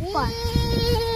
super.